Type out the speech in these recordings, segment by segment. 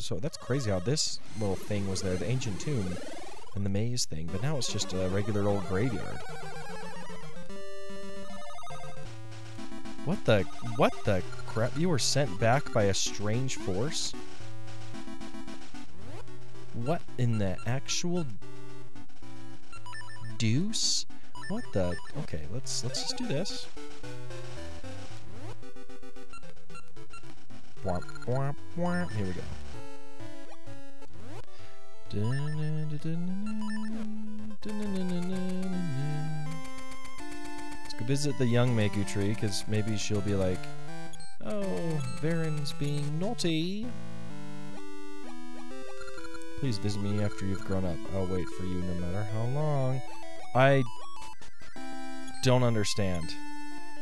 so that's crazy how this little thing was there, the ancient tomb and the maze thing, but now it's just a regular old graveyard. What the what the crap? You were sent back by a strange force? What in the actual deuce? What the? Okay, let's let's just do this. Here we go. Let's go visit the young Maku tree, because maybe she'll be like, Oh, Veran's being naughty. Please visit me after you've grown up. I'll wait for you no matter how long. I don't understand.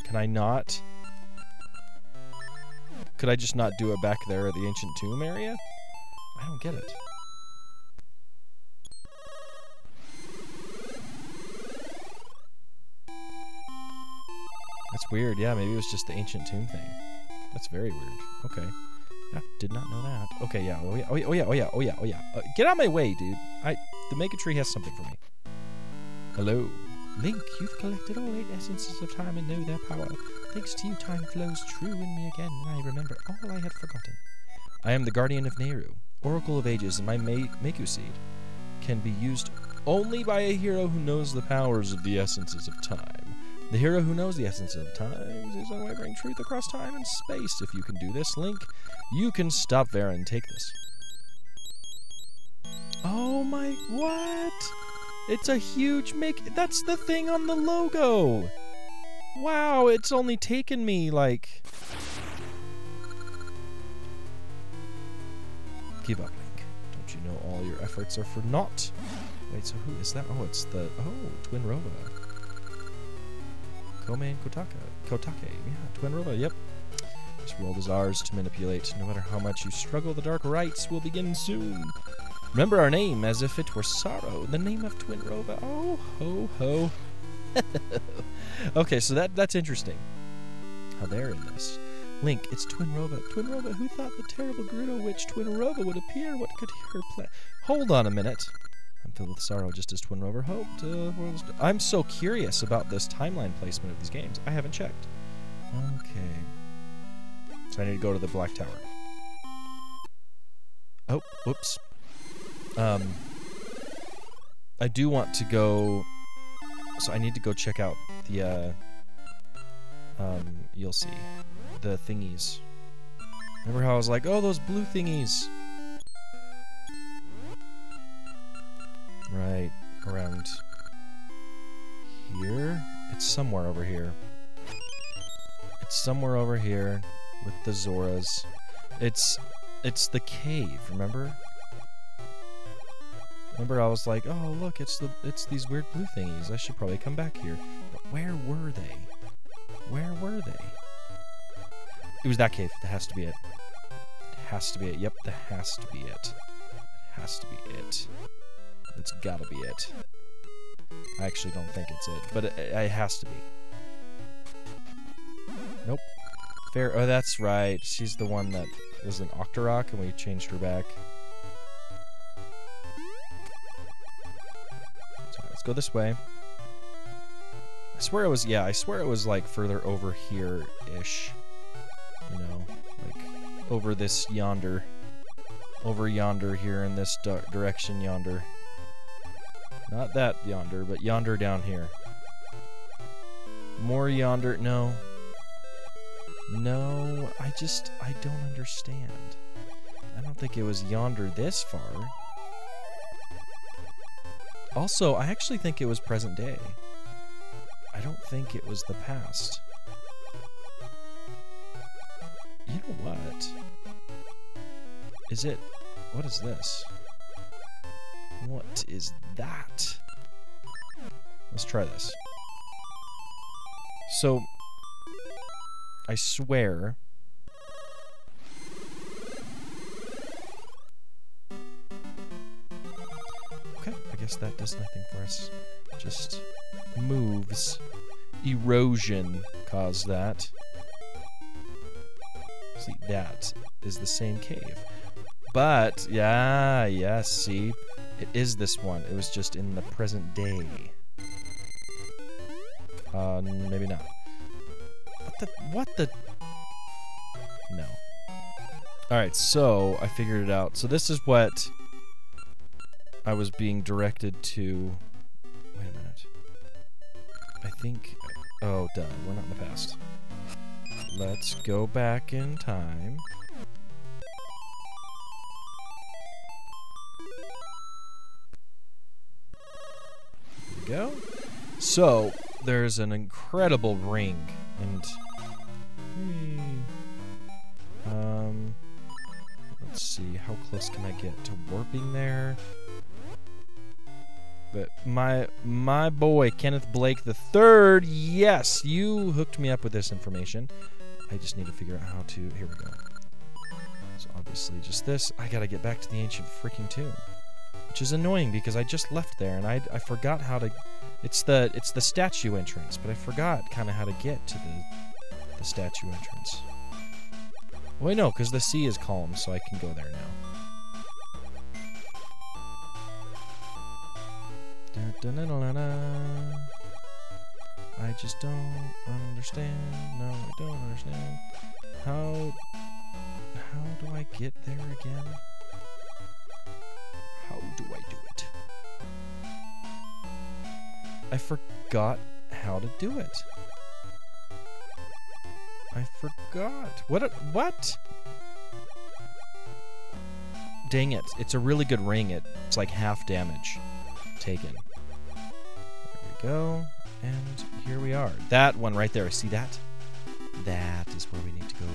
Can I not? Could I just not do it back there at the ancient tomb area? I don't get it. That's weird. Yeah, maybe it was just the ancient tomb thing. That's very weird. Okay. Yeah, did not know that. Okay, yeah. Oh yeah. Oh yeah. Oh yeah. Oh yeah. Oh yeah. Oh. Uh, get out of my way, dude. I the Maku Tree has something for me. Hello. Link, you've collected all eight essences of time and know their power. Thanks to you, time flows true in me again, and I remember all I had forgotten. I am the guardian of Nayru, Oracle of Ages, and my Ma- Maku seed can be used only by a hero who knows the powers of the essences of time. The hero who knows the essence of time is unwavering truth across time and space. If you can do this, Link, you can stop Veran. Take this. Oh my, what? It's a huge make. That's the thing on the logo. Wow, it's only taken me like. Give up, Link. Don't you know all your efforts are for naught? Wait, so who is that? Oh, it's the. Oh, Twinrova. Koume and Kotaka. Kotake. Yeah, Twinrova, yep. This world is ours to manipulate. No matter how much you struggle, the dark rites will begin soon. Remember our name as if it were sorrow, the name of Twinrova. Oh, ho, ho. okay, so that that's interesting. How they're in this. Link, it's Twinrova. Twin Rova, who thought the terrible Gerudo witch Twinrova would appear? What could her plan? Hold on a minute. I'm filled with sorrow just as Twinrova hoped. Uh, I'm so curious about this timeline placement of these games. I haven't checked. Okay. So I need to go to the Black Tower. Oh, whoops. Um, I do want to go. So I need to go check out the. Uh, um, you'll see the thingies. Remember how I was like, oh, those blue thingies. Right around here. It's somewhere over here. It's somewhere over here with the Zoras. It's it's the cave, remember? Remember I was like, "Oh, look, it's the it's these weird blue thingies. I should probably come back here." But where were they? Where were they? It was that cave. That has to be it. It has to be it. Yep, that has to be it. It has to be it. It's gotta be it. I actually don't think it's it, but it, it has to be. Nope. Fair. Oh, that's right. She's the one that was an Octorok, and we changed her back. So let's go this way. I swear it was, yeah, I swear it was like further over here-ish. You know, like over this yonder. Over yonder here in this direction yonder. Not that yonder, but yonder down here. More yonder. No. No, I just, I don't understand. I don't think it was yonder this far. Also, I actually think it was present day. I don't think it was the past. You know what? Is it... What is this? What is that? Let's try this. So, I swear... Okay, I guess that does nothing for us. Just moves. Erosion caused that. See, that is the same cave. But yeah, yeah, see, it is this one. It was just in the present day. Uh, maybe not. What the? What the? No. All right, so I figured it out. So this is what I was being directed to. Wait a minute. I think. Oh, duh. We're not in the past. Let's go back in time. Go. So, there's an incredible ring, and... Um... Let's see, how close can I get to warping there? But my my boy Kenneth Blake the third, yes, you hooked me up with this information. I just need to figure out how to. Here we go. So obviously just this. I gotta get back to the ancient freaking tomb which is annoying because I just left there and I, I forgot how to. It's the it's the statue entrance, but I forgot kind of how to get to the the statue entrance. Wait, no, because the sea is calm, so I can go there now. Da, da, da, I just don't understand. No, I don't understand. How how do I get there again? How do I do it? I forgot how to do it. I forgot. What? A, what? Dang it. It's a really good ring. It's like half damage taken. There we go. And here we are. That one right there. See that? That is where we need to go.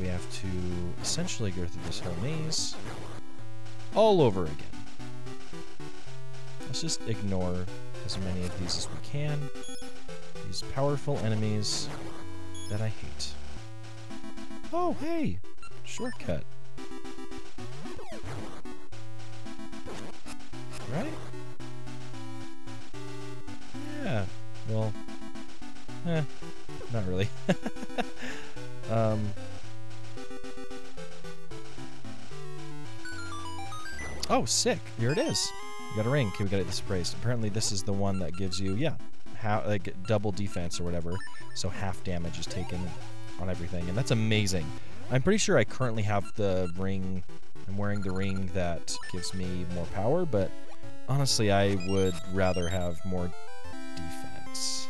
We have to essentially go through this whole maze all over again. Let's just ignore as many of these as we can. These powerful enemies that I hate. Oh, hey! Shortcut. Right? Yeah. Well, eh, not really. Um, oh, sick. Here it is. You got a ring. Okay, we got it this. Apparently this is the one that gives you, yeah, how, like double defense or whatever. So half damage is taken on everything. And that's amazing. I'm pretty sure I currently have the ring. I'm wearing the ring that gives me more power, but honestly, I would rather have more defense.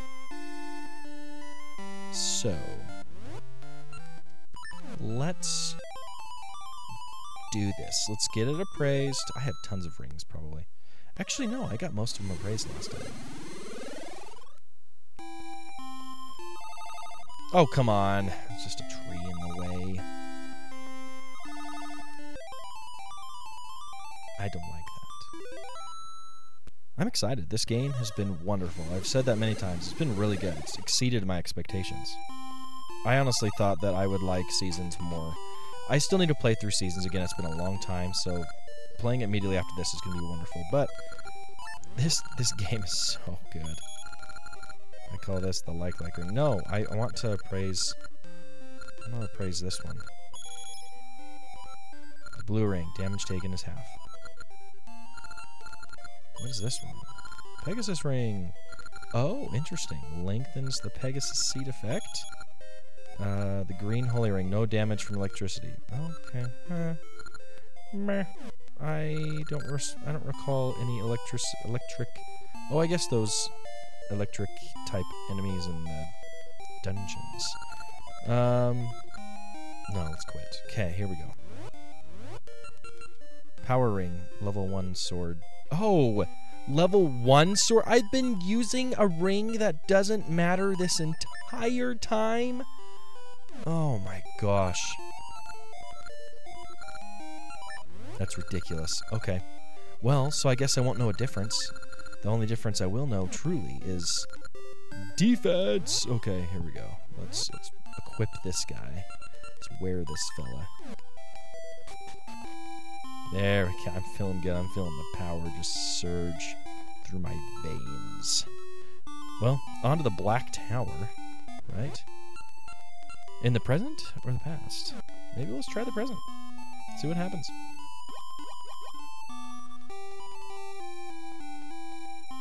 So, let's do this. Let's get it appraised. I have tons of rings, probably. Actually, no, I got most of them appraised last time. Oh, come on. It's just a tree in the way. I don't like that. I'm excited. This game has been wonderful. I've said that many times. It's been really good. It's exceeded my expectations. I honestly thought that I would like seasons more. I still need to play through seasons again. It's been a long time, so playing immediately after this is going to be wonderful. But this this game is so good. I call this the like like ring. No, I, I want to praise. I want to praise this one. The blue ring. Damage taken is half. What is this one? Pegasus ring. Oh, interesting. Lengthens the Pegasus seed effect. Uh, the green holy ring, no damage from electricity. Okay. Uh, meh. I don't. I don't recall any electric. Electric. Oh, I guess those electric type enemies in the dungeons. Um. No, let's quit. Okay, here we go. Power ring, level one sword. Oh, level one sword. I've been using a ring that doesn't matter this entire time. Oh my gosh. That's ridiculous. Okay. Well, so I guess I won't know a difference. The only difference I will know truly is defense. Okay, here we go. Let's let's equip this guy. Let's wear this fella. There we go. I'm feeling good. I'm feeling the power just surge through my veins. Well, onto the Black Tower, right? In the present or the past? Maybe let's try the present. See what happens.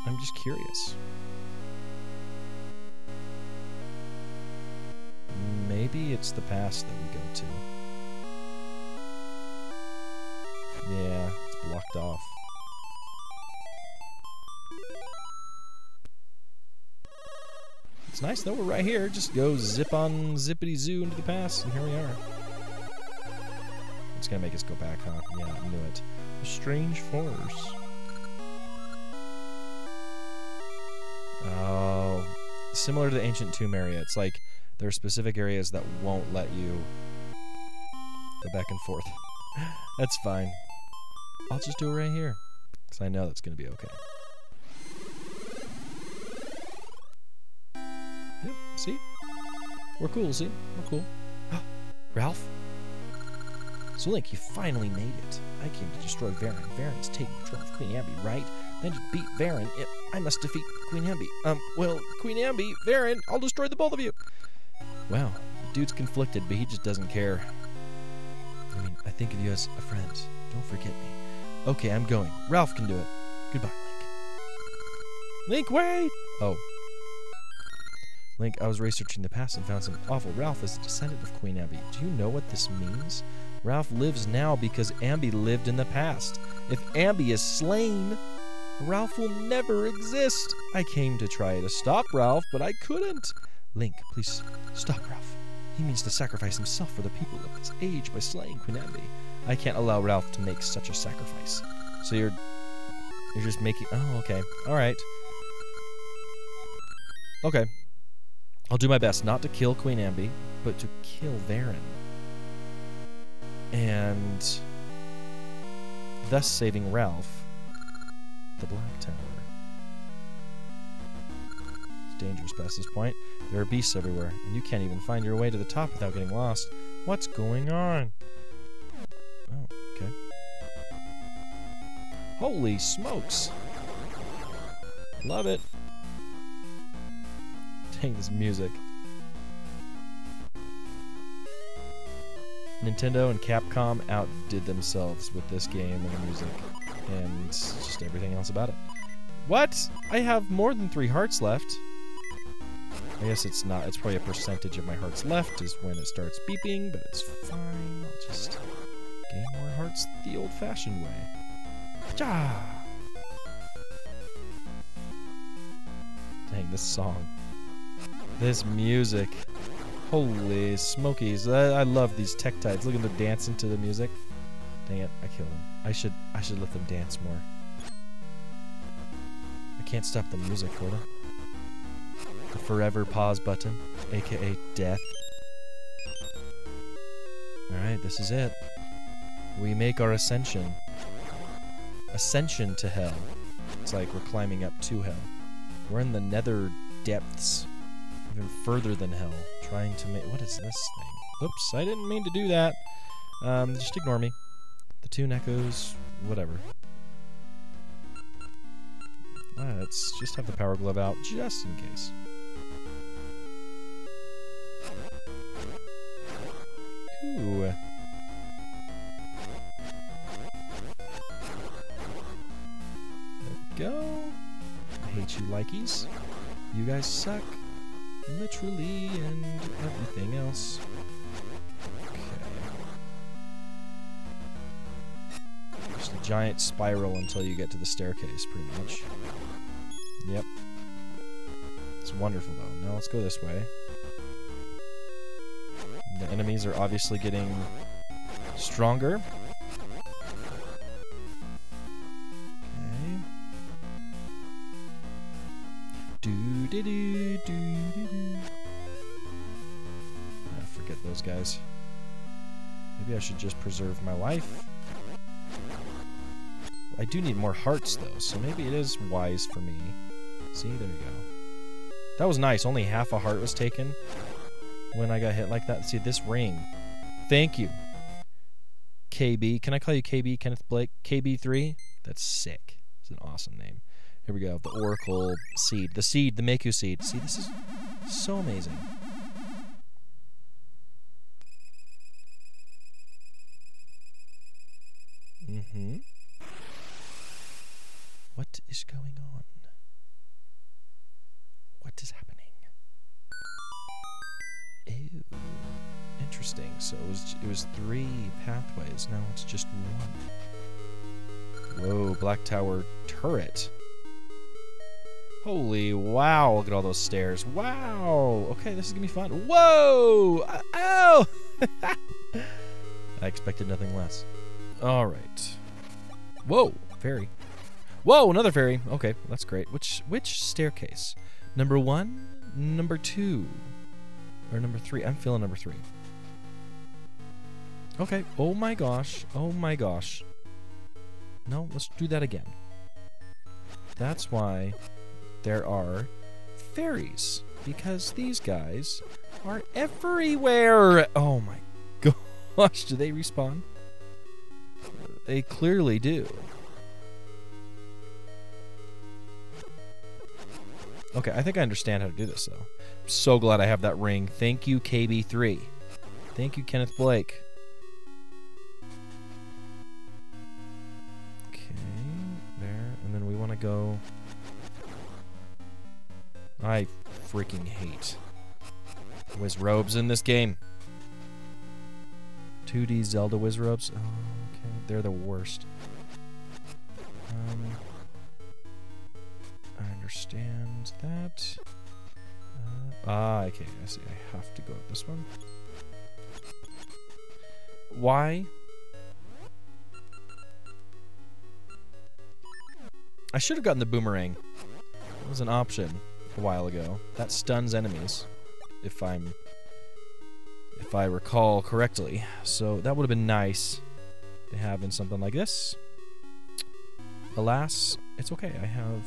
I'm just curious. Maybe it's the past that we go to. Yeah, it's blocked off. It's nice though, we're right here. Just go zip on zippity zoo into the past, and here we are. It's gonna make us go back, huh? Yeah, I knew it. A strange force. Oh, similar to the ancient tomb area. It's like there are specific areas that won't let you go back and forth. that's fine. I'll just do it right here, because I know that's gonna be okay. See? We're cool, see? We're cool. Ralph? So Link, you finally made it. I came to destroy Veran. Veran is taking control of Queen Ambi, right? Then to beat Veran, it, I must defeat Queen Ambi. Um, well, Queen Ambi, Veran, I'll destroy the both of you. Well, the dude's conflicted, but he just doesn't care. I mean, I think of you as a friend. Don't forget me. Okay, I'm going. Ralph can do it. Goodbye, Link. Link, wait! Oh, Link, I was researching the past and found some awful. Ralph is a descendant of Queen Ambi. Do you know what this means? Ralph lives now because Ambi lived in the past. If Ambi is slain, Ralph will never exist. I came to try to stop Ralph, but I couldn't. Link, please stop Ralph. He means to sacrifice himself for the people of his age by slaying Queen Ambi. I can't allow Ralph to make such a sacrifice. So you're you're just making Oh, okay. All right. Okay. I'll do my best not to kill Queen Ambi, but to kill Veran. And thus saving Ralph, the Black Tower. It's dangerous past this point. There are beasts everywhere, and you can't even find your way to the top without getting lost. What's going on? Oh, okay. Holy smokes! Love it. Dang, this music. Nintendo and Capcom outdid themselves with this game and the music, and just everything else about it. What? I have more than three hearts left. I guess it's not. It's probably a percentage of my hearts left is when it starts beeping, but it's fine. I'll just gain more hearts the old-fashioned way. Ja! Dang, this song. This music. Holy smokies. I, I love these Tektites. Look at them dancing to the music. Dang it, I killed them. I should I should let them dance more. I can't stop the music for them. The forever pause button, aka death. Alright, this is it. We make our ascension. Ascension to hell. It's like we're climbing up to hell. We're in the nether depths even further than hell, trying to make. What is this thing? Oops, I didn't mean to do that. Um, just ignore me. The tune echoes, whatever. Let's just have the power glove out, just in case. Ooh. Go. I hate you, likeys. You guys suck literally and everything else. Okay. Just a giant spiral until you get to the staircase, pretty much. Yep. It's wonderful, though. Now let's go this way. The enemies are obviously getting stronger. Guys. Maybe I should just preserve my life. I do need more hearts though, so maybe it is wise for me. See, there you go. That was nice. Only half a heart was taken when I got hit like that. See, this ring. Thank you. KB. Can I call you KB, Kenneth Blake? KB3? That's sick. It's an awesome name. Here we go. The Oracle seed. The seed, the Maku seed. See, this is so amazing. Hmm? What is going on? What is happening? Ew. Interesting. So it was it was three pathways. Now it's just one. Whoa, Black Tower turret. Holy wow, look at all those stairs. Wow. Okay, this is gonna be fun. Whoa! Uh, ow! I expected nothing less. Alright. Whoa, fairy. Whoa, another fairy. Okay, that's great. Which which staircase? Number one? Number two? Or number three? I'm feeling number three. Okay. Oh my gosh. Oh my gosh. No, let's do that again. That's why there are fairies. Because these guys are everywhere. Oh my gosh. Do they respawn? They clearly do. Okay, I think I understand how to do this, though. I'm so glad I have that ring. Thank you, KB3. Thank you, Kenneth Blake. Okay, there. And then we want to go... I freaking hate whiz Wizzrobes in this game. 2D Zelda Wizzrobes. Oh, okay. They're the worst. Um, understand that. Uh, ah, okay. I see. I have to go with this one. Why? I should have gotten the boomerang. It was an option a while ago. That stuns enemies, if I'm if I recall correctly. So that would have been nice to have in something like this. Alas, it's okay. I have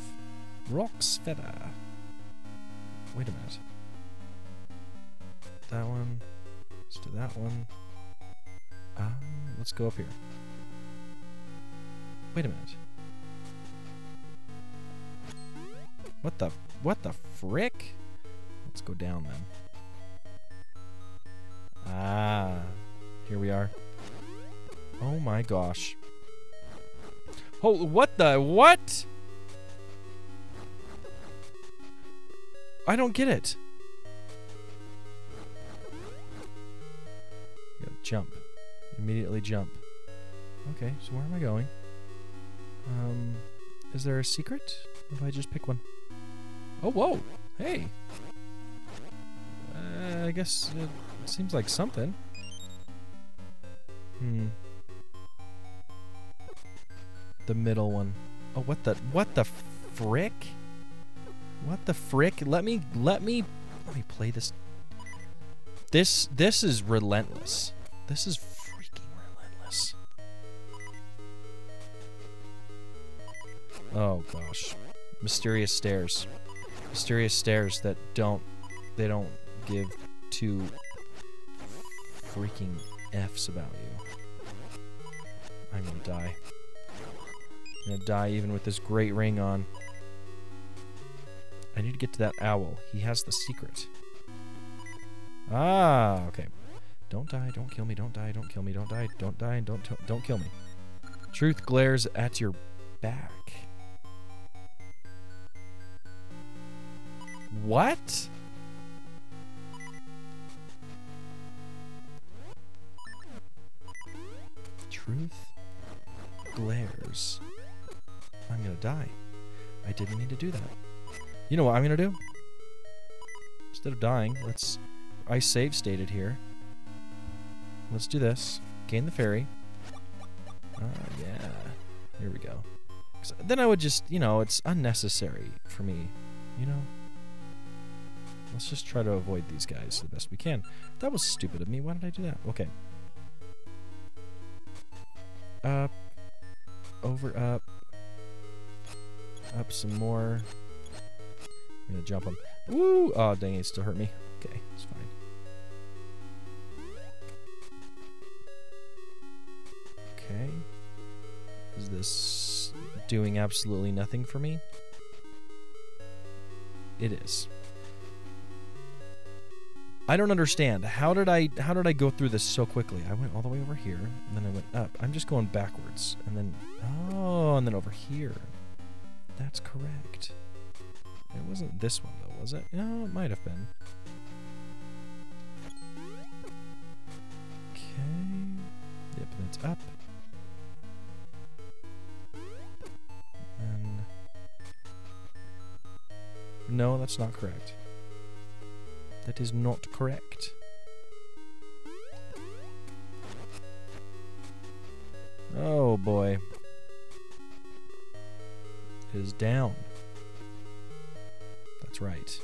Roc's Feather. Wait a minute. That one. Let's do that one. Ah, let's go up here. Wait a minute. What the what the frick? Let's go down then. Ah, here we are. Oh my gosh. Oh, what the what? I don't get it. jump. Immediately jump. Okay, so where am I going? Um, is there a secret? Or I just pick one? Oh, whoa! Hey! Uh, I guess it seems like something. Hmm. The middle one. Oh, what the, what the frick? What the frick? Let me, let me, let me play this. This, this is relentless. This is freaking relentless. Oh gosh. Mysterious stairs. Mysterious stairs that don't, they don't give two freaking F's about you. I'm gonna die. I'm gonna die even with this great ring on. I need to get to that owl. He has the secret. Ah, okay. Don't die, don't kill me, don't die, don't kill me, don't die, don't die, and don't don't kill me. Truth glares at your back. What? Truth glares. I'm gonna die. I didn't mean to do that. You know what I'm gonna do? Instead of dying, let's... I save stated here. Let's do this. Gain the fairy. Ah, uh, yeah. Here we go. Then I would just, you know, it's unnecessary for me, you know? Let's just try to avoid these guys the best we can. That was stupid of me. Why did I do that? Okay. Up. Over, up. Up some more. I'm gonna jump him. Woo! Oh, dang it, still hurt me. Okay, it's fine. Okay. Is this doing absolutely nothing for me? It is. I don't understand. How did I how did I go through this so quickly? I went all the way over here, and then I went up. I'm just going backwards, and then oh, and then over here. That's correct. It wasn't this one though, was it? No, it might have been. Okay. Yep, that's up. And no, that's not correct. That is not correct. Oh boy. It is down. That's right.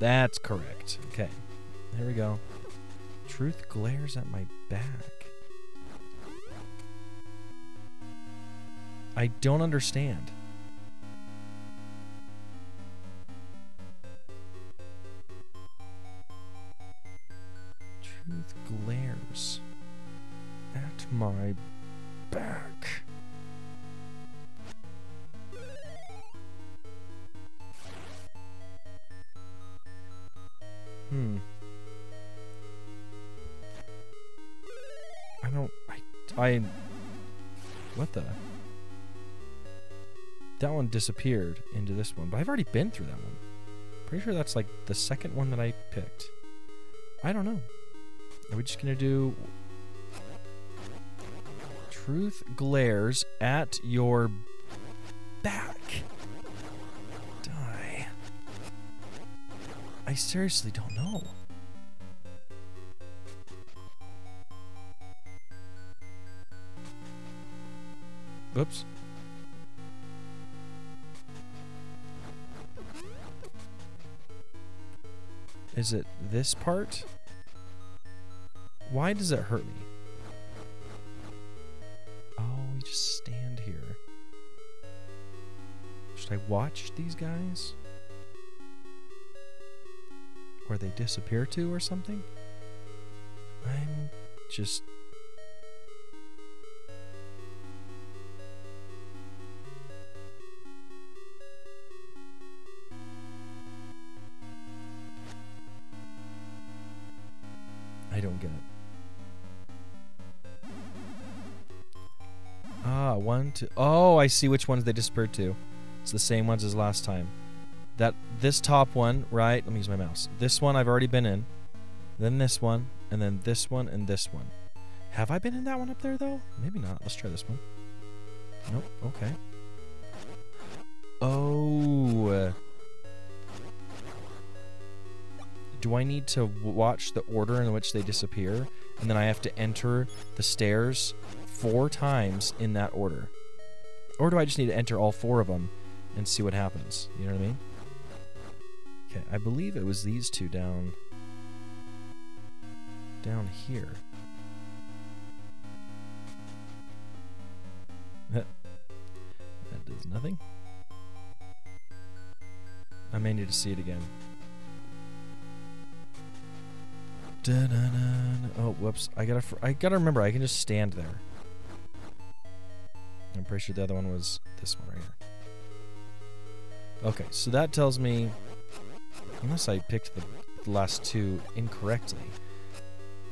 That's correct. Okay. There we go. Truth glares at my back. I don't understand. Truth glares at my back. I. What the? That one disappeared into this one, but I've already been through that one. Pretty sure that's like the second one that I picked. I don't know. Are we just gonna do Truth glares at your back. Die. I seriously don't know. Oops. Is it this part? Why does it hurt me? Oh, we just stand here. Should I watch these guys? Where they disappear to or something? I'm just don't get it. Ah, one, two. Oh, I see which ones they disappeared to. It's the same ones as last time. That this top one, right? Let me use my mouse. This one I've already been in. Then this one, and then this one, and this one. Have I been in that one up there though? Maybe not. Let's try this one. Nope. Okay. Oh. Do I need to watch the order in which they disappear? And then I have to enter the stairs four times in that order? Or do I just need to enter all four of them and see what happens? You know what I mean? Okay, I believe it was these two down down here. that does nothing. I may need to see it again. Oh, whoops! I gotta, I gotta remember. I can just stand there. I'm pretty sure the other one was this one right here. Okay, so that tells me, unless I picked the, last two incorrectly,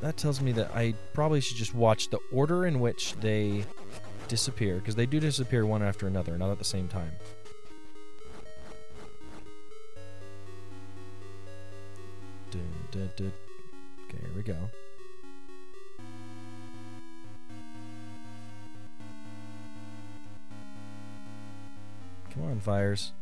that tells me that I probably should just watch the order in which they disappear, because they do disappear one after another, not at the same time. Okay, here we go. Come on, fires.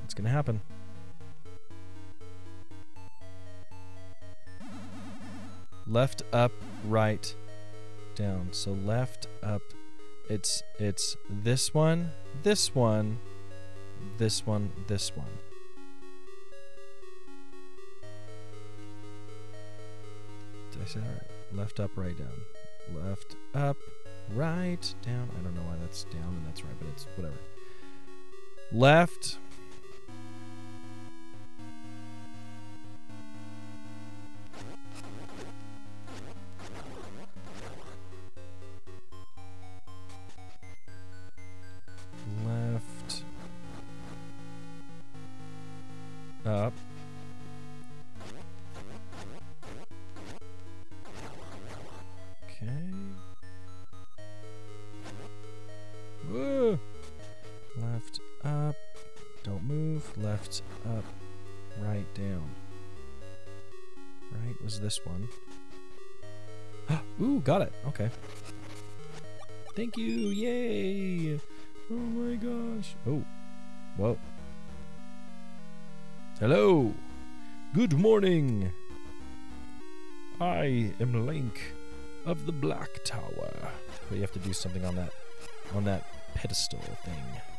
What's going to happen? Left, up, right, down. So left, up. It's it's this one, this one, this one, this one. Did I say that right? Left, up, right, down. Left, up, right, down. I don't know why that's down and that's right, but it's whatever. Left, left, up, right, down. Right was this one. Ooh, got it. Okay. Thank you. Yay. Oh my gosh. Oh. Whoa. Hello. Good morning. I am Link of the Black Tower. But you have to do something on that on that pedestal thing.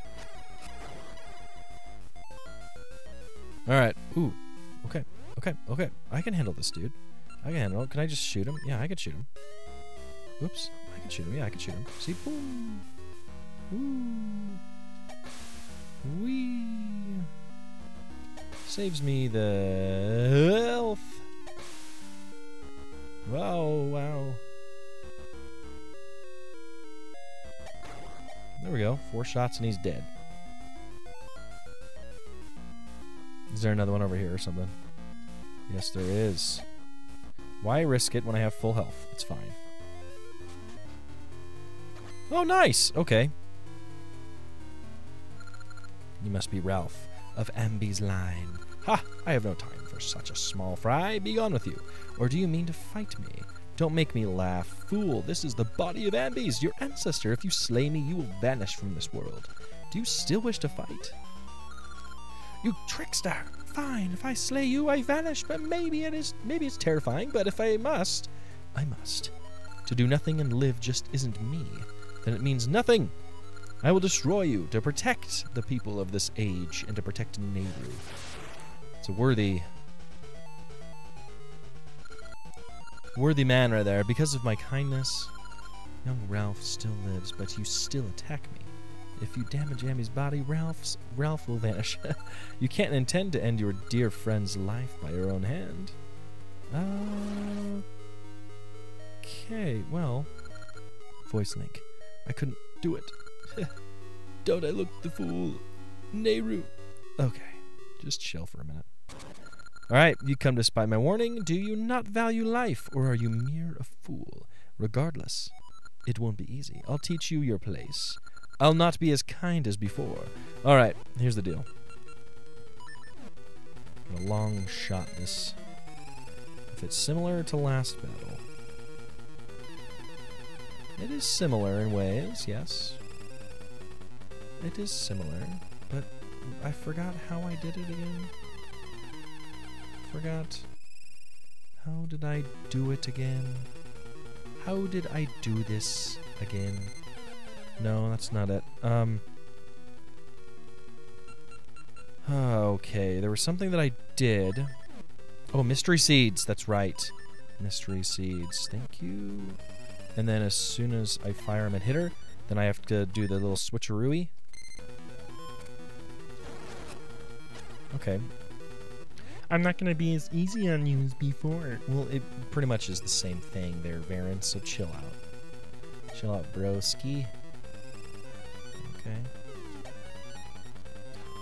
All right. Ooh. Okay. Okay. Okay. I can handle this, dude. I can handle it. Can I just shoot him? Yeah, I can shoot him. Oops. I can shoot him. Yeah, I can shoot him. See? Boom. Ooh. Wee. Saves me the health. Wow, wow. There we go. Four shots and he's dead. Is there another one over here or something? Yes, there is. Why risk it when I have full health? It's fine. Oh, nice! Okay. You must be Ralph of Ambi's line. Ha! I have no time for such a small fry. Be gone with you. Or do you mean to fight me? Don't make me laugh. Fool, this is the body of Ambies, your ancestor. If you slay me, you will vanish from this world. Do you still wish to fight? You trickster! Fine, if I slay you, I vanish, but maybe it is maybe it's terrifying, but if I must, I must. To do nothing and live just isn't me. Then it means nothing. I will destroy you to protect the people of this age and to protect Nayru. It's a worthy worthy man right there. Because of my kindness, young Ralph still lives, but you still attack me. If you damage Ambi's body, Ralph's Ralph will vanish. you can't intend to end your dear friend's life by your own hand. Uh, okay, well, voice link. I couldn't do it. Don't I look the fool? Nayru. Okay, just chill for a minute. Alright, you come despite my warning. Do you not value life, or are you mere a fool? Regardless, it won't be easy. I'll teach you your place. I'll not be as kind as before. Alright, here's the deal. a long shot this. If it's similar to last battle. It is similar in ways, yes. It is similar, but I forgot how I did it again. Forgot. How did I do it again? How did I do this again? No, that's not it. Um. Okay, there was something that I did. Oh, mystery seeds. That's right. Mystery seeds. Thank you. And then as soon as I fire him and hit her, then I have to do the little switcheroo. Okay. I'm not going to be as easy on you as before. Well, it pretty much is the same thing there, Veran, so chill out. Chill out, broski. Okay.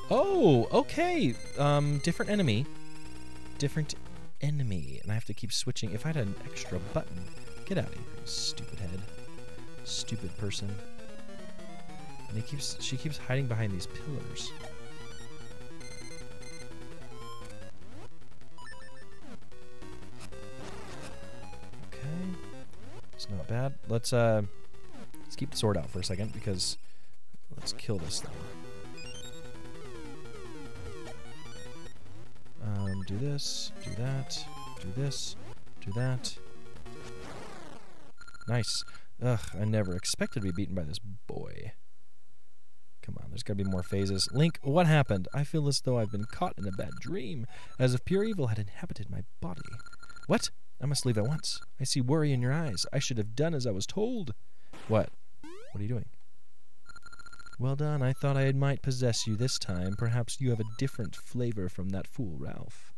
Oh, okay. Um, different enemy. Different enemy. And I have to keep switching. If I had an extra button. Get out of here, stupid head. Stupid person. And he keeps she keeps hiding behind these pillars. Okay. It's not bad. Let's uh let's keep the sword out for a second because let's kill this thing. Um, do this, do that, do this, do that. Nice. Ugh, I never expected to be beaten by this boy. Come on, there's gotta be more phases. Link, what happened? I feel as though I've been caught in a bad dream, as if pure evil had inhabited my body. What? I must leave at once. I see worry in your eyes. I should have done as I was told. What? What are you doing? Well done. I thought I might possess you this time. Perhaps you have a different flavor from that fool, Ralph.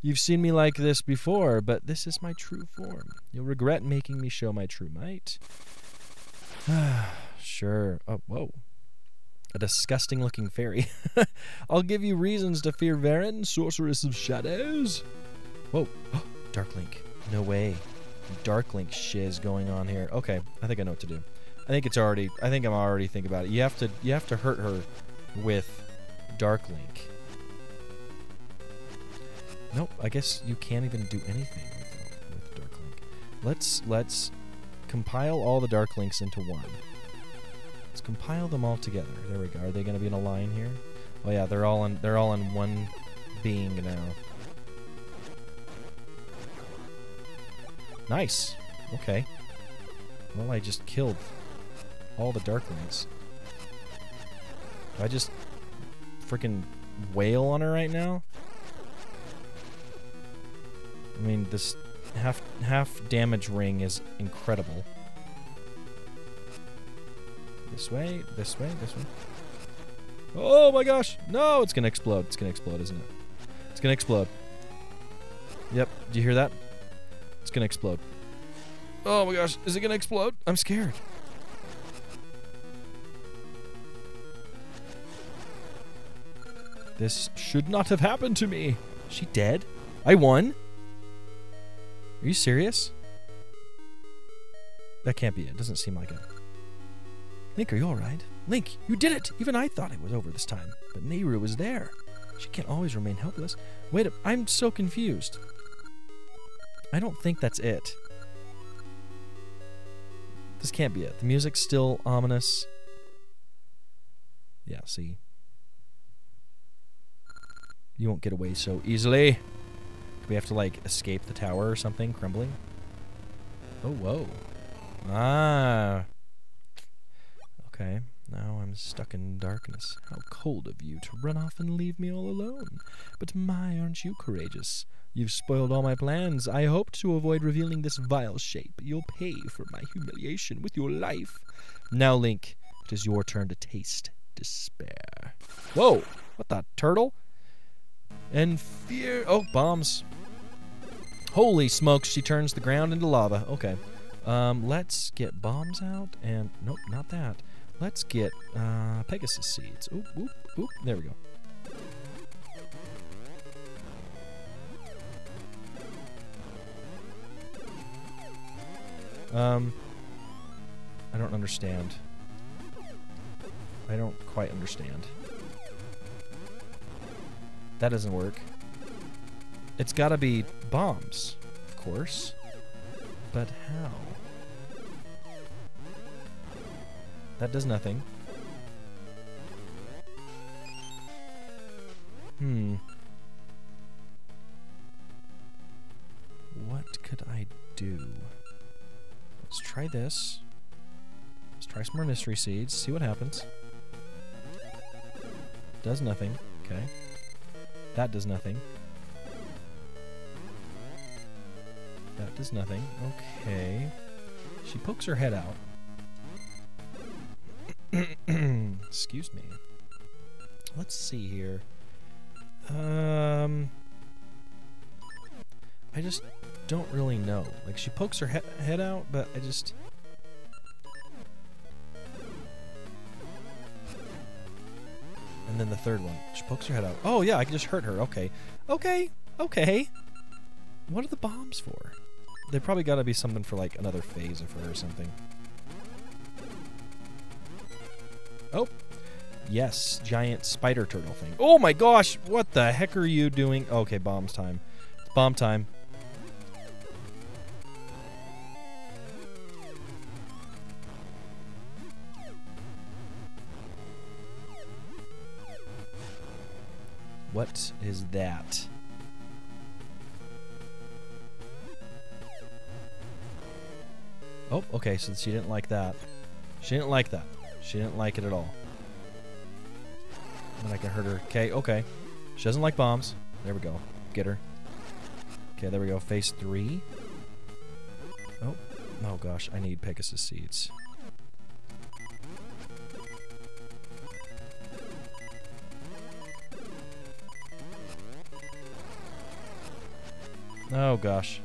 You've seen me like this before, but this is my true form. You'll regret making me show my true might. sure. Oh, whoa. A disgusting looking fairy. I'll give you reasons to fear Veran, sorceress of shadows. Whoa. Dark Link. No way. Dark Link shiz going on here. Okay, I think I know what to do. I think it's already I think I'm already thinking about it. You have to you have to hurt her with Dark Link. Nope, I guess you can't even do anything with, Dark Link. Let's let's compile all the Dark Links into one. Let's compile them all together. There we go. Are they going to be in a line here? Oh yeah, they're all in they're all in one being now. Nice. Okay. Well, I just killed all the Dark Darklings. Do I just freaking wail on her right now? I mean, this half half damage ring is incredible. This way, this way, this way. Oh my gosh! No, it's gonna explode. It's gonna explode, isn't it? It's gonna explode. Yep. Do you hear that? It's gonna explode. Oh my gosh! Is it gonna explode? I'm scared. This should not have happened to me. Is she dead? I won? Are you serious? That can't be it. Doesn't seem like it. Link, are you alright? Link, you did it! Even I thought it was over this time. But Nayru was there. She can't always remain helpless. Wait, I'm so confused. I don't think that's it. This can't be it. The music's still ominous. Yeah, see? You won't get away so easily. Do we have to, like, escape the tower or something crumbling? Oh, whoa. Ah. Okay. Now I'm stuck in darkness. How cold of you to run off and leave me all alone. But my, aren't you courageous? You've spoiled all my plans. I hoped to avoid revealing this vile shape. You'll pay for my humiliation with your life. Now, Link, it is your turn to taste despair. Whoa! What the turtle? And fear. Oh, bombs. Holy smokes, she turns the ground into lava. Okay. Um, let's get bombs out and. Nope, not that. Let's get uh, Pegasus seeds. Oop, oop, oop. There we go. Um, I don't understand. I don't quite understand. That doesn't work. It's gotta be bombs, of course. But how? That does nothing. Hmm. What could I do? Let's try this. Let's try some more mystery seeds, see what happens. Does nothing. Okay. That does nothing. That does nothing. Okay. She pokes her head out. Excuse me. Let's see here. Um, I just don't really know. Like she pokes her he head out, but I just. And then the third one, she pokes her head out. Oh yeah, I can just hurt her. Okay, okay, okay. What are the bombs for? They probably got to be something for like another phase of her or something. Oh. Yes, giant spider turtle thing. Oh my gosh, what the heck are you doing? Okay, bombs time. It's bomb time. What is that? Oh, okay, so she didn't like that. She didn't like that. She didn't like it at all. And I can hurt her. Okay, okay. She doesn't like bombs. There we go. Get her. Okay, there we go. Phase three. Oh. Oh gosh, I need Pegasus seeds. Oh gosh.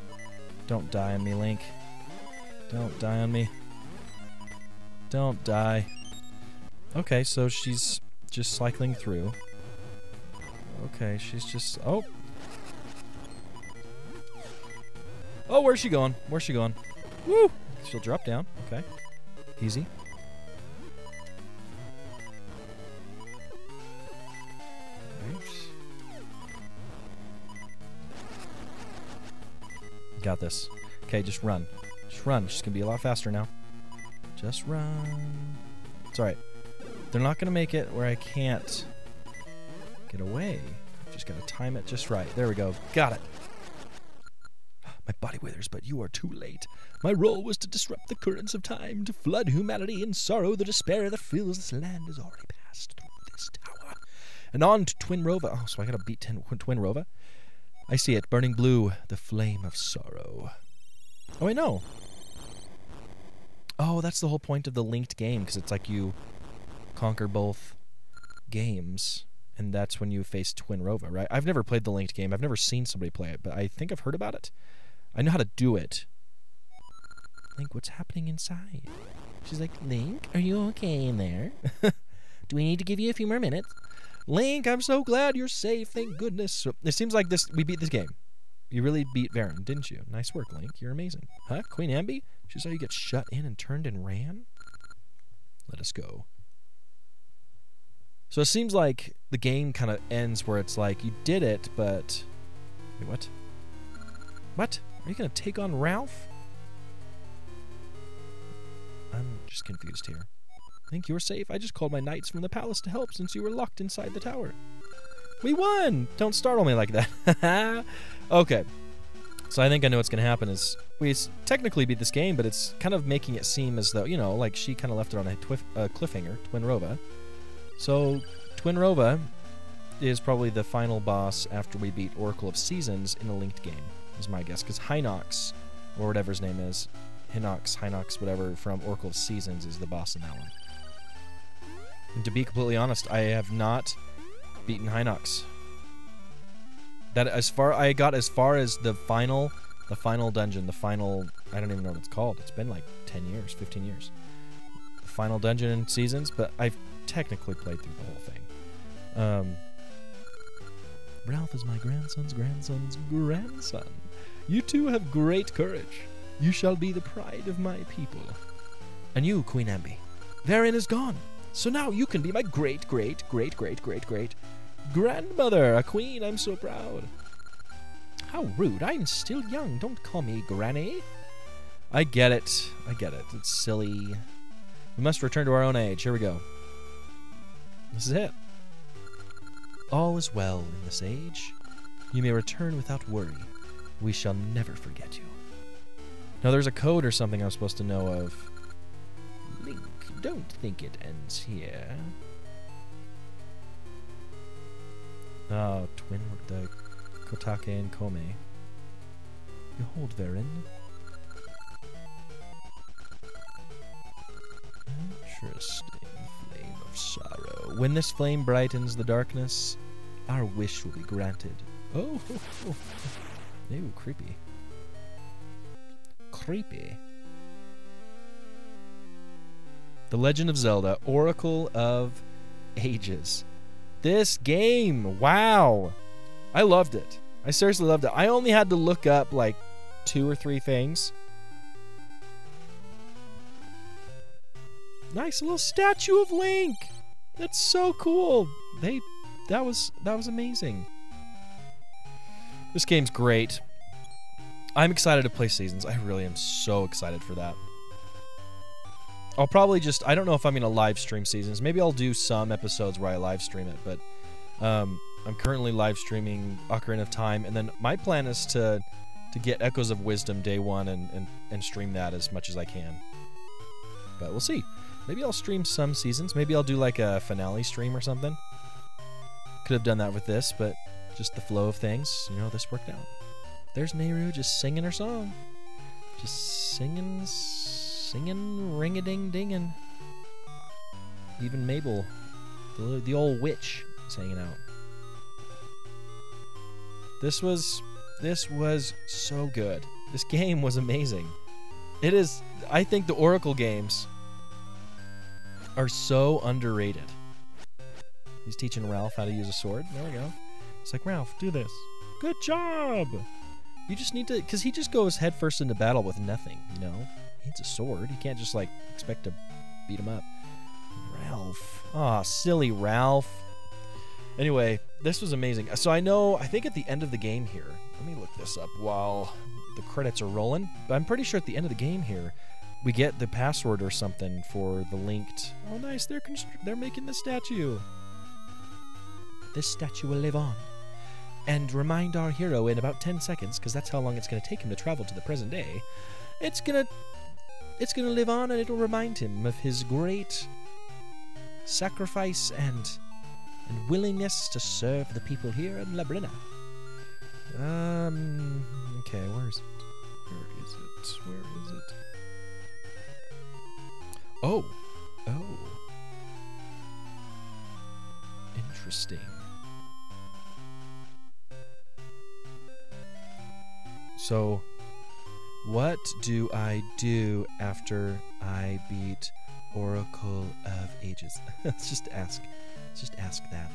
Don't die on me, Link. Don't die on me. Don't die. Okay, so she's just cycling through. Okay, she's just... Oh! Oh, where's she going? Where's she going? Woo! She'll drop down. Okay. Easy. Got this. Okay, just run. Just run. She's gonna be a lot faster now. Just run. It's alright. They're not gonna make it where I can't get away. Just gotta time it just right. There we go. Got it. My body withers, but you are too late. My role was to disrupt the currents of time, to flood humanity in sorrow. The despair that fills this land has already passed through this tower. And on to Twinrova. Oh, so I gotta beat ten, Twinrova. I see it, burning blue, the flame of sorrow. Oh, wait, no. Oh, that's the whole point of the linked game, because it's like you conquer both games, and that's when you face Twinrova, right? I've never played the linked game. I've never seen somebody play it, but I think I've heard about it. I know how to do it. Link, what's happening inside? She's like, Link, are you okay in there? do we need to give you a few more minutes? Link, I'm so glad you're safe. Thank goodness. It seems like this we beat this game. You really beat Veran, didn't you? Nice work, Link. You're amazing. Huh? Queen Ambi? She saw you get shut in and turned and ran? Let us go. So it seems like the game kind of ends where it's like you did it, but wait, what? What? Are you gonna take on Ralph? I'm just confused here. Think you're safe? I just called my knights from the palace to help since you were locked inside the tower. We won! Don't startle me like that. okay. So I think I know what's going to happen is we technically beat this game, but it's kind of making it seem as though, you know, like she kind of left it on a twif- cliffhanger, Twinrova. So Twinrova is probably the final boss after we beat Oracle of Seasons in a linked game, is my guess. Because Hinox, or whatever his name is, Hinox, Hinox, whatever, from Oracle of Seasons is the boss in that one. And to be completely honest, I have not beaten Hinox. That as far I got as far as the final, the final dungeon, the final. I don't even know what it's called. It's been like ten years, fifteen years. The final dungeon in seasons, but I've technically played through the whole thing. Um, Ralph is my grandson's grandson's grandson. You two have great courage. You shall be the pride of my people. And you, Queen Ambi, Veran is gone. So now you can be my great, great, great, great, great, great grandmother. A queen, I'm so proud. How rude. I'm still young. Don't call me granny. I get it. I get it. It's silly. We must return to our own age. Here we go. This is it. All is well in this age. You may return without worry. We shall never forget you. Now, there's a code or something I'm supposed to know of. Don't think it ends here. Oh, twin, the Kotake and Koume. Behold, Veran. Interesting. Flame of sorrow. When this flame brightens the darkness, our wish will be granted. Oh, oh, oh. Ew, creepy. Creepy. The Legend of Zelda, Oracle of Ages. This game, wow. I loved it. I seriously loved it. I only had to look up like two or three things. Nice little statue of Link. That's so cool. They that was that was amazing. This game's great. I'm excited to play Seasons. I really am so excited for that. I'll probably just I don't know if I'm gonna live stream Seasons. Maybe I'll do some episodes where I live stream it, but um, I'm currently live streaming Ocarina of Time, and then my plan is to to get Echoes of Wisdom day one and, and, and stream that as much as I can. But we'll see. Maybe I'll stream some seasons. Maybe I'll do like a finale stream or something. Could have done that with this, but just the flow of things, you know, this worked out. There's Nayru just singing her song. Just singing, singing, ring a ding dinging. Even Maple, the, the old witch, is hanging out. This was this was so good. This game was amazing. It is I think the Oracle games are so underrated. He's teaching Ralph how to use a sword. There we go. It's like, Ralph, do this. Good job! You just need to, because he just goes headfirst into battle with nothing, you know? Needs a sword. You can't just, like, expect to beat him up. Ralph. Ah, oh, silly Ralph. Anyway, this was amazing. So I know, I think at the end of the game here, let me look this up while the credits are rolling. But I'm pretty sure at the end of the game here, we get the password or something for the linked. Oh, nice! They're they're making the statue. This statue will live on, and remind our hero in about ten seconds, because that's how long it's going to take him to travel to the present day. It's gonna, it's gonna live on, and it'll remind him of his great sacrifice and and willingness to serve the people here in Labrynna. Um. Okay, where is it? Where is it? Where is it? Oh. Oh. Interesting. So, what do I do after I beat Oracle of Ages? Let's just ask. Let's just ask that.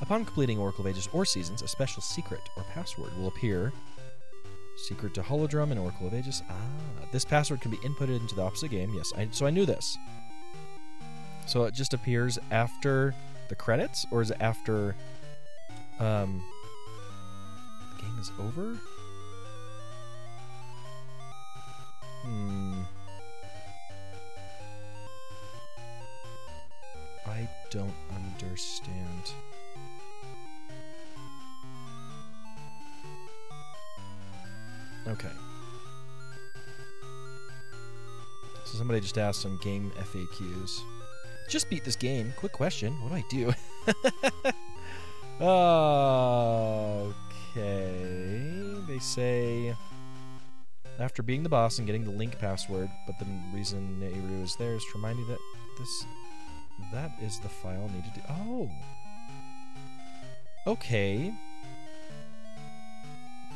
Upon completing Oracle of Ages or Seasons, a special secret or password will appear. Secret to Holodrum and Oracle of Ages. Ah, this password can be inputted into the opposite game. Yes, I, so I knew this. So it just appears after the credits, or is it after um, the game is over? Hmm. I don't understand. Okay. So somebody just asked some GameFAQs. Just beat this game. Quick question. What do I do? okay. They say after being the boss and getting the link password, but the reason Nayru is there is to remind you that this that is the file needed to Oh. Okay.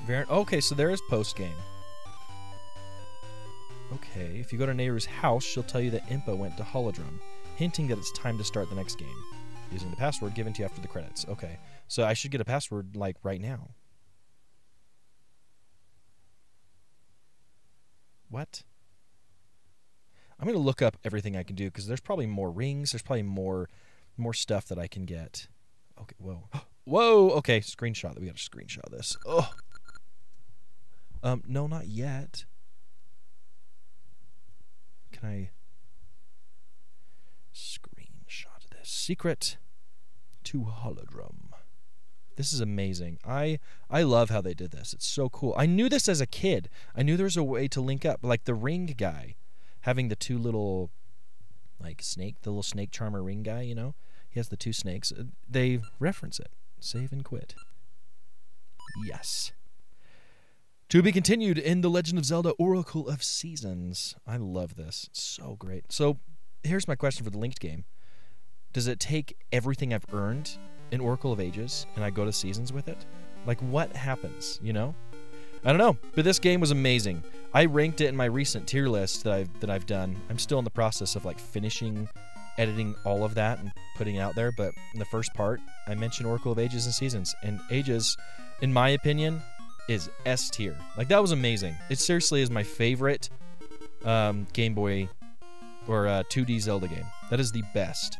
Very, okay, so there is post game. Okay, if you go to Nayru's house, she'll tell you that Impa went to Holodrum, hinting that it's time to start the next game, using the password given to you after the credits. Okay, so I should get a password like right now. What? I'm gonna look up everything I can do because there's probably more rings. There's probably more, more stuff that I can get. Okay, whoa, whoa. Okay, screenshot. that. We got to screenshot this. Oh. Um, no, not yet. Can I screenshot this? Secret to Holodrum. This is amazing. I I love how they did this. It's so cool. I knew this as a kid. I knew there was a way to link up, like the ring guy, having the two little, like snake, the little snake charmer ring guy. You know, he has the two snakes. Uh, They reference it. Save and quit. Yes. To be continued in The Legend of Zelda Oracle of Seasons. I love this. It's so great. So, here's my question for the linked game Does it take everything I've earned in Oracle of Ages and I go to Seasons with it? Like, what happens, you know? I don't know, but this game was amazing. I ranked it in my recent tier list that I've that I've done. I'm still in the process of like finishing editing all of that and putting it out there, but in the first part, I mentioned Oracle of Ages and Seasons, and Ages, in my opinion, is S tier. Like that was amazing. It seriously is my favorite um, Game Boy or uh, 2D Zelda game. That is the best.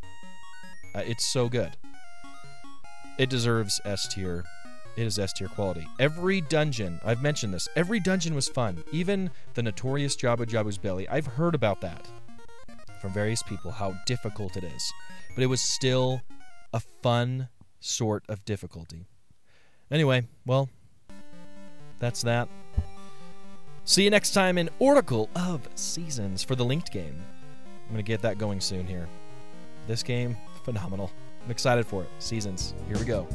Uh, it's so good. It deserves S tier. It is S tier quality. Every dungeon, I've mentioned this, every dungeon was fun. Even the notorious Jabu Jabu's Belly. I've heard about that from various people, how difficult it is. But it was still a fun sort of difficulty. Anyway, well, that's that. See you next time in Oracle of Seasons for the linked game. I'm going to get that going soon here. This game, phenomenal. I'm excited for it. Seasons. Here we go.